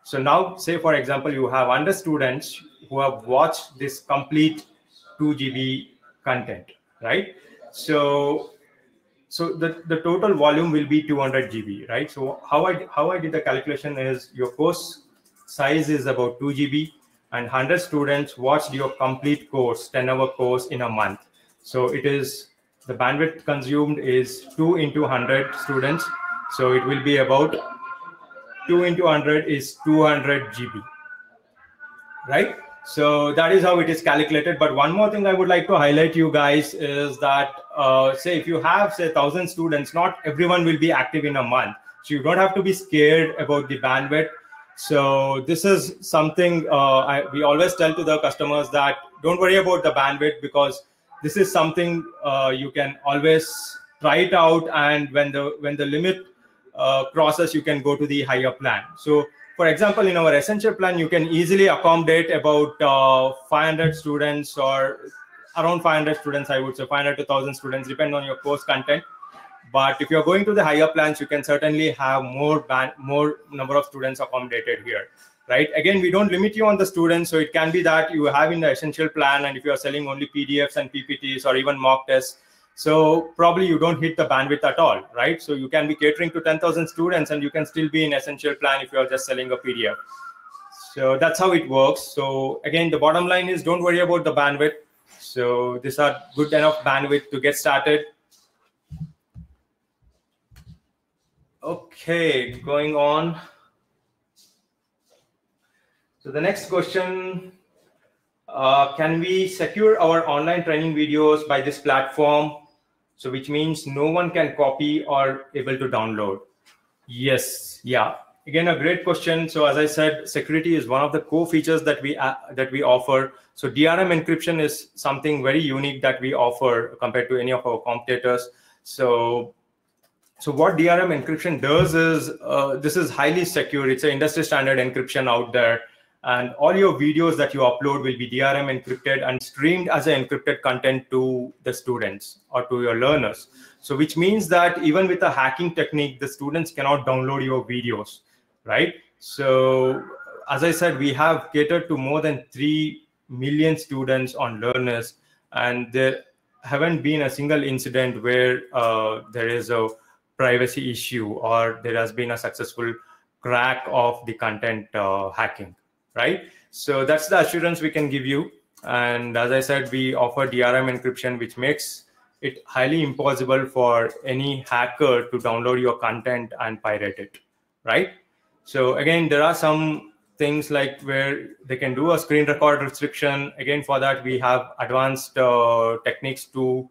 So now, say for example, you have under students who have watched this complete 2 GB content, right? So, so the, the total volume will be 200 GB, right? So how I how I did the calculation is your course size is about 2 GB, and 100 students watched your complete course, 10 hour course in a month. So it is the bandwidth consumed is 2 into 100 students. So it will be about 2 into 100 is 200 GB, right? So that is how it is calculated. But one more thing I would like to highlight you guys is that, uh, say, if you have, say, 1,000 students, not everyone will be active in a month. So you don't have to be scared about the bandwidth. So this is something uh, I, we always tell to the customers that don't worry about the bandwidth because this is something uh, you can always try it out. And when the when the limit uh, process, you can go to the higher plan. So for example, in our essential plan, you can easily accommodate about uh, 500 students or around 500 students, I would say 500 to 1000 students, depending on your course content. But if you're going to the higher plans, you can certainly have more band, more number of students accommodated here, right? Again, we don't limit you on the students. So it can be that you have in the essential plan, and if you're selling only PDFs and PPTs or even mock tests, so probably you don't hit the bandwidth at all, right? So you can be catering to 10,000 students and you can still be in essential plan if you're just selling a PDF. So that's how it works. So again, the bottom line is don't worry about the bandwidth. So these are good enough bandwidth to get started. Okay, going on. So the next question, uh, can we secure our online training videos by this platform? So which means no one can copy or able to download. Yes, yeah. Again, a great question. So as I said, security is one of the core features that we uh, that we offer. So DRM encryption is something very unique that we offer compared to any of our competitors. So so what DRM encryption does is uh, this is highly secure. It's an industry standard encryption out there and all your videos that you upload will be DRM encrypted and streamed as an encrypted content to the students or to your learners. So which means that even with a hacking technique, the students cannot download your videos, right? So as I said, we have catered to more than 3 million students on learners and there haven't been a single incident where uh, there is a privacy issue or there has been a successful crack of the content uh, hacking right? So that's the assurance we can give you. And as I said, we offer DRM encryption, which makes it highly impossible for any hacker to download your content and pirate it, right? So again, there are some things like where they can do a screen record restriction. Again, for that, we have advanced uh, techniques to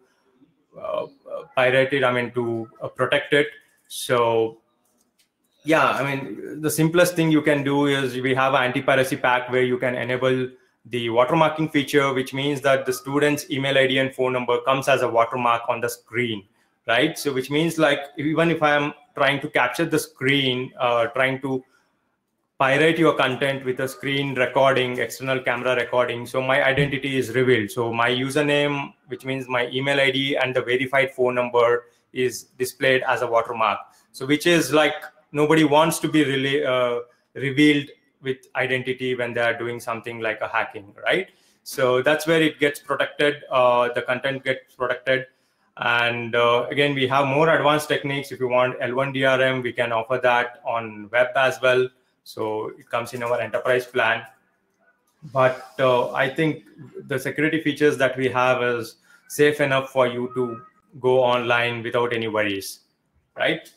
uh, pirate it, I mean, to uh, protect it. So yeah, I mean, the simplest thing you can do is we have an anti-piracy pack where you can enable the watermarking feature, which means that the student's email ID and phone number comes as a watermark on the screen, right? So which means like even if I'm trying to capture the screen, uh, trying to pirate your content with a screen recording, external camera recording, so my identity is revealed. So my username, which means my email ID and the verified phone number is displayed as a watermark. So which is like nobody wants to be really uh, revealed with identity when they are doing something like a hacking right so that's where it gets protected uh, the content gets protected and uh, again we have more advanced techniques if you want l1 drm we can offer that on web as well so it comes in our enterprise plan but uh, i think the security features that we have is safe enough for you to go online without any worries, right?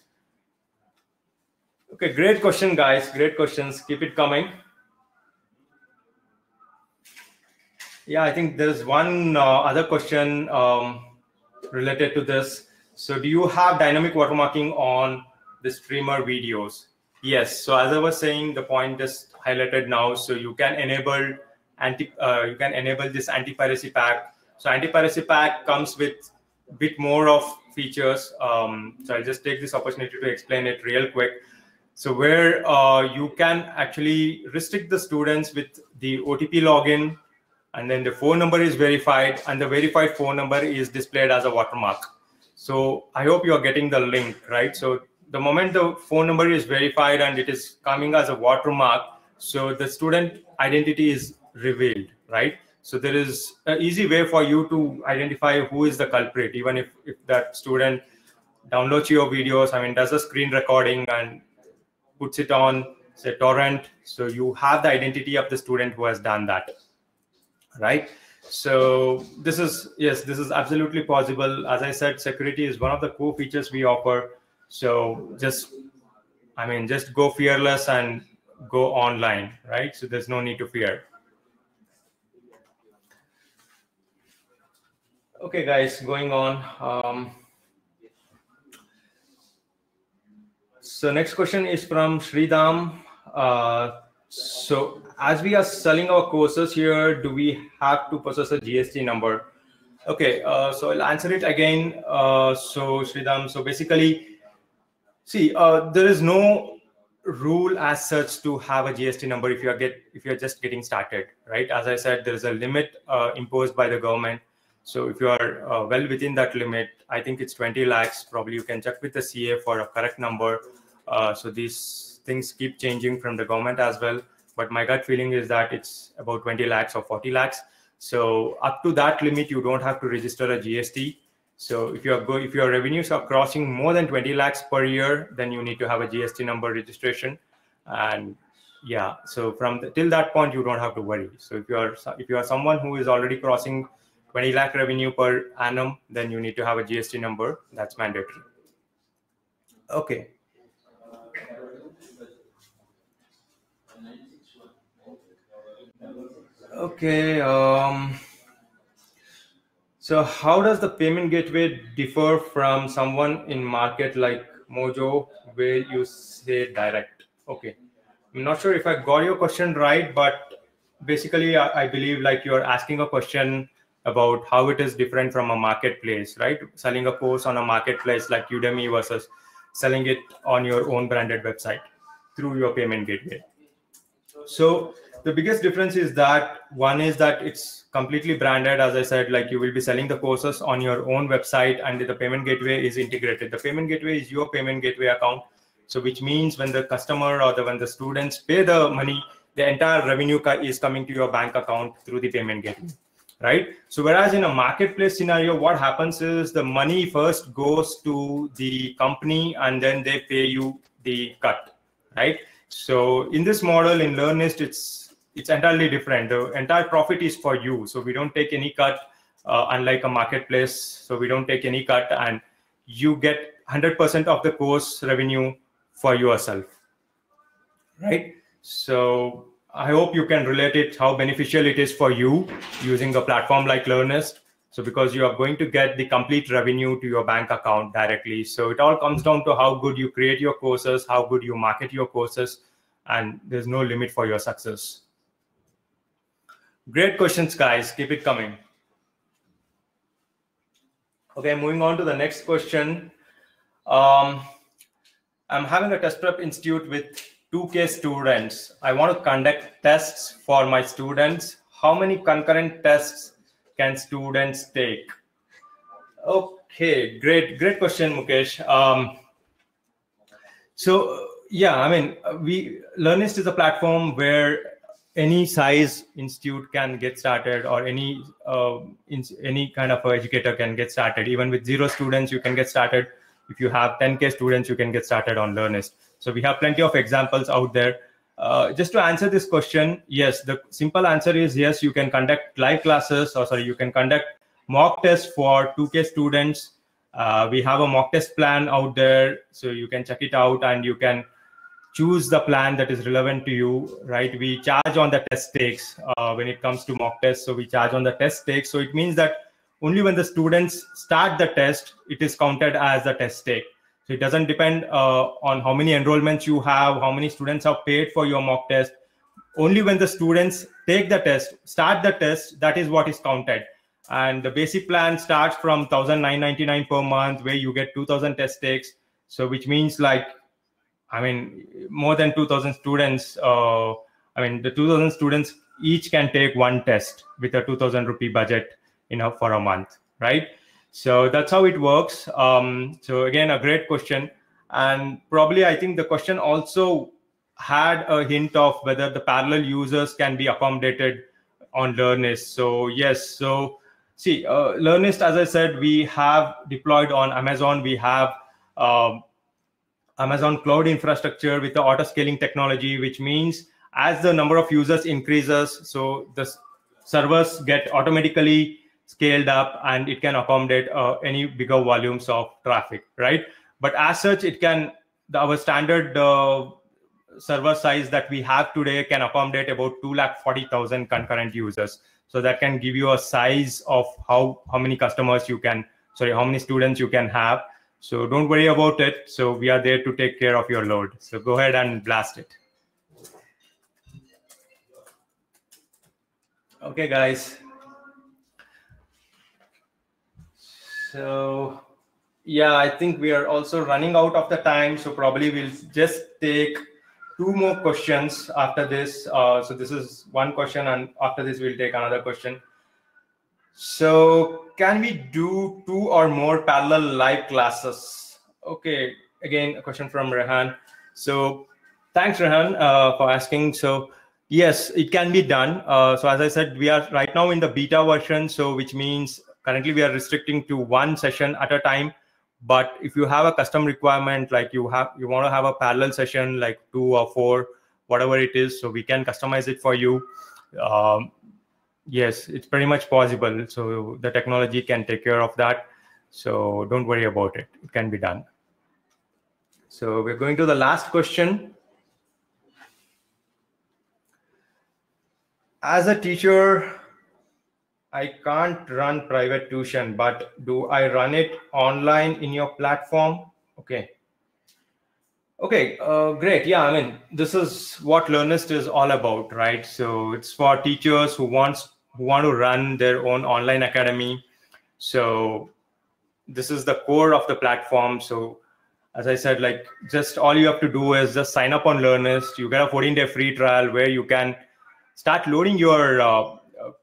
Okay, great question, guys. Great questions. Keep it coming. Yeah, I think there's one uh, other question um, related to this. So, do you have dynamic watermarking on the streamer videos? Yes. So, as I was saying, the point is highlighted now. So, you can enable anti, uh, you can enable this anti-piracy pack. So, anti-piracy pack comes with a bit more of features. Um, so, I'll just take this opportunity to explain it real quick. So where uh, you can actually restrict the students with the OTP login, and then the phone number is verified, and the verified phone number is displayed as a watermark. So I hope you are getting the link, right? So the moment the phone number is verified and it is coming as a watermark, so the student identity is revealed, right? So there is an easy way for you to identify who is the culprit, even if, if that student downloads your videos, I mean, does a screen recording and puts it on say torrent so you have the identity of the student who has done that right? So this is yes this is absolutely possible. As i said security is one of the core features we offer so just i mean just go fearless and go online right so there's no need to fear okay guys going on um, So next question is from Sridham. Uh, so as we are selling our courses here, do we have to possess a GST number? Okay, uh, so I'll answer it again. Uh, so Sridham, so basically, see, uh, there is no rule as such to have a GST number if you are get if you are just getting started, right? As I said, there is a limit uh, imposed by the government. So if you are uh, well within that limit, I think it's 20 lakhs. Probably you can check with the CA for a correct number. Uh, so these things keep changing from the government as well. But my gut feeling is that it's about 20 lakhs or 40 lakhs. So up to that limit, you don't have to register a GST. So if your go if your revenues are crossing more than 20 lakhs per year, then you need to have a GST number registration. And yeah, so from the, till that point, you don't have to worry. So if you are if you are someone who is already crossing 20 lakh revenue per annum, then you need to have a GST number. That's mandatory. Okay. Okay. Um, so how does the payment gateway differ from someone in market like Mojo, where you say direct? Okay. I'm not sure if I got your question right, but basically, I, I believe like you're asking a question about how it is different from a marketplace, right? Selling a course on a marketplace like Udemy versus selling it on your own branded website through your payment gateway. So the biggest difference is that one is that it's completely branded as i said like you will be selling the courses on your own website and the payment gateway is integrated. The payment gateway is your payment gateway account. So which means when the customer or the when the students pay the money the entire revenue is coming to your bank account through the payment gateway right? So whereas in a marketplace scenario what happens is the money first goes to the company and then they pay you the cut right? So in this model in learnyst it's it's entirely different. The entire profit is for you. So we don't take any cut, uh, unlike a marketplace. So we don't take any cut, and you get 100% of the course revenue for yourself. Right. So I hope you can relate it how beneficial it is for you using a platform like Learnyst. So because you are going to get the complete revenue to your bank account directly. So it all comes down to how good you create your courses, how good you market your courses, and there's no limit for your success. Great questions, guys. Keep it coming. Okay, moving on to the next question. Um, I'm having a test prep institute with 2K students. I want to conduct tests for my students. How many concurrent tests can students take? Okay, great, great question, Mukesh. Um, so yeah, I mean, we Learnyst is a platform where any size institute can get started or any uh, in, any kind of educator can get started. Even with zero students you can get started. If you have 10k students you can get started on learnyst. So we have plenty of examples out there. Uh, just to answer this question yes the simple answer is yes you can conduct live classes or sorry you can conduct mock test for 2K students. Uh, we have a mock test plan out there, so you can check it out and you can choose the plan that is relevant to you, right? We charge on the test takes uh, when it comes to mock tests. So we charge on the test takes. So it means that only when the students start the test, it is counted as a test take. So it doesn't depend uh, on how many enrollments you have, how many students have paid for your mock test. Only when the students take the test, start the test, that is what is counted. And the basic plan starts from 1,999 per month, where you get 2,000 test takes. So which means like, I mean, more than 2,000 students. Uh, I mean, the 2,000 students each can take one test with a 2,000 rupee budget, you know, for a month, right? So that's how it works. Um, so again, a great question. And probably I think the question also had a hint of whether the parallel users can be accommodated on Learnyst. So yes, so see, uh, Learnyst, as I said, we have deployed on Amazon. We have um, Amazon cloud infrastructure with the auto scaling technology, which means as the number of users increases, so the servers get automatically scaled up and it can accommodate uh, any bigger volumes of traffic, right? But as such, it can, the, our standard uh, server size that we have today can accommodate about 2,40,000 concurrent users. So that can give you a size of how, how many customers you can, sorry, how many students you can have. So don't worry about it. So we are there to take care of your load. So go ahead and blast it. Okay, guys. So yeah, I think we are also running out of the time. So probably we'll just take two more questions after this. Uh, so this is one question, and after this we'll take another question. So can we do two or more parallel live classes? Okay, again a question from Rehan. So thanks, Rehan, uh, for asking. So yes, it can be done. Uh, so as I said, we are right now in the beta version, so which means currently we are restricting to one session at a time but if you have a custom requirement like you have you want to have a parallel session like two or four whatever it is so we can customize it for you um, yes it's pretty much possible so the technology can take care of that so don't worry about it it can be done so we're going to the last question as a teacher I can't run private tuition, but do I run it online in your platform? Okay. Okay, uh, great. Yeah, I mean, this is what Learnyst is all about, right? So it's for teachers who wants who want to run their own online academy. So this is the core of the platform. So as I said, like just all you have to do is just sign up on Learnyst. You get a 14-day free trial where you can start loading your uh,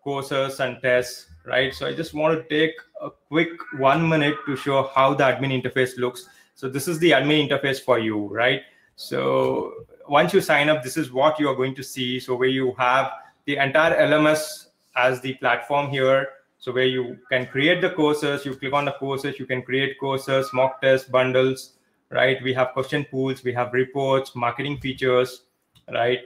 courses and tests, right? So I just want to take a quick one minute to show how the admin interface looks. So this is the admin interface for you, right? So once you sign up, this is what you are going to see. So where you have the entire LMS as the platform here. So where you can create the courses, you click on the courses, you can create courses, mock tests, bundles, right? We have question pools, we have reports, marketing features, right?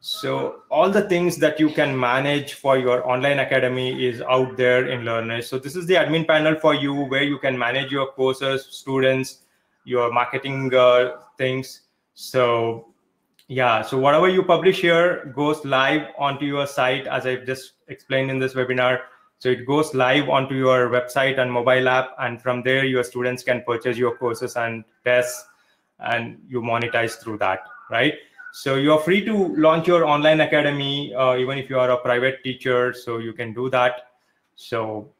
So all the things that you can manage for your online academy is out there in Learnyst. So this is the admin panel for you where you can manage your courses, students, your marketing uh, things. So yeah, so whatever you publish here goes live onto your site as I've just explained in this webinar. So it goes live onto your website and mobile app. And from there, your students can purchase your courses and tests and you monetize through that, right? So you are free to launch your online academy, uh, even if you are a private teacher. So you can do that. So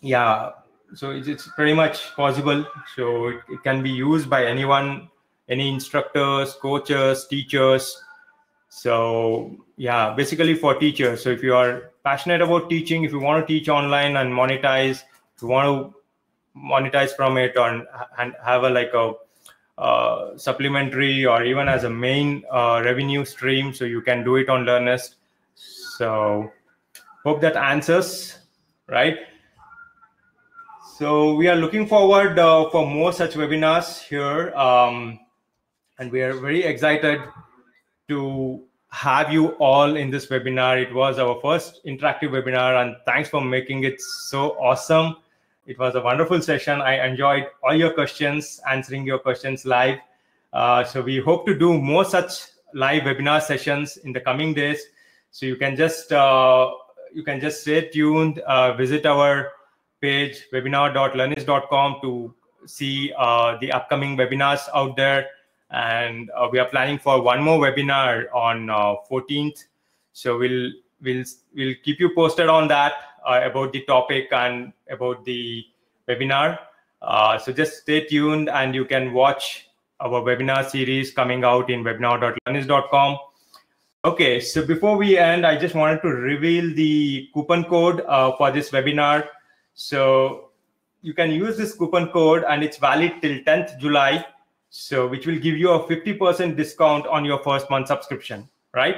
yeah, so it's, it's pretty much possible. So it, it can be used by anyone, any instructors, coaches, teachers. So yeah, basically for teachers. So if you are passionate about teaching, if you want to teach online and monetize, if you want to monetize from it or and have a like a uh, supplementary or even as a main uh, revenue stream. So you can do it on Learnyst. So hope that answers, right? So we are looking forward uh, for more such webinars here. Um, and we are very excited to have you all in this webinar. It was our first interactive webinar, and thanks for making it so awesome. It was a wonderful session. I enjoyed all your questions, answering your questions live. Uh, so we hope to do more such live webinar sessions in the coming days. So you can just uh, you can just stay tuned. Uh, visit our page webinar.learnyst.com to see uh, the upcoming webinars out there and uh, we are planning for one more webinar on 14th uh, so we'll we'll we'll keep you posted on that uh, about the topic and about the webinar. Uh, so just stay tuned and you can watch our webinar series coming out in webinar.learnyst.com okay so before we end i just wanted to reveal the coupon code uh, for this webinar. So you can use this coupon code and it's valid till 10th july so which will give you a 50% discount on your first month subscription, right?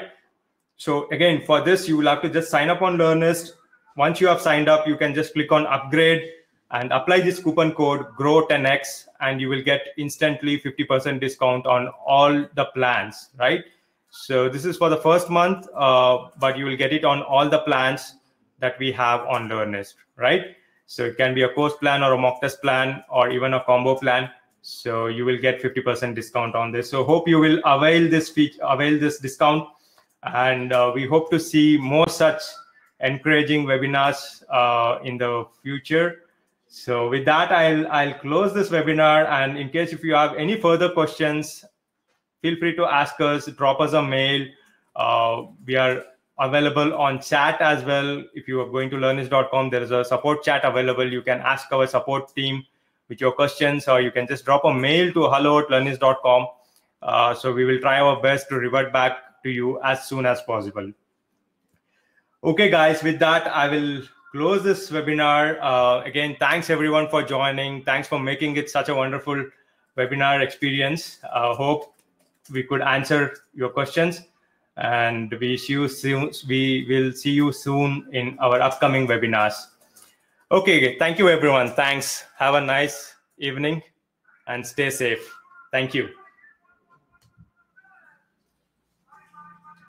So again, for this, you will have to just sign up on Learnyst. Once you have signed up, you can just click on upgrade and apply this coupon code GROW10X and you will get instantly 50% discount on all the plans, right? So this is for the first month, uh, but you will get it on all the plans that we have on Learnyst, right? So it can be a course plan or a mock test plan or even a combo plan so you will get 50% discount on this. So hope you will avail this feature avail this discount. And uh, we hope to see more such encouraging webinars uh, in the future. So with that i'll i'll close this webinar. And in case if you have any further questions feel free to ask us drop us a mail. Uh, we are available on chat as well. If you are going to learnyst.com there is a support chat available. You can ask our support team with your questions, or you can just drop a mail to hello at learnyst.com. Uh, so we will try our best to revert back to you as soon as possible. Okay, guys, with that, I will close this webinar. Uh, again, thanks everyone for joining. Thanks for making it such a wonderful webinar experience. Uh, hope we could answer your questions and we see you soon. We will see you soon in our upcoming webinars. Okay, thank you everyone. Thanks. Have a nice evening and stay safe. Thank you.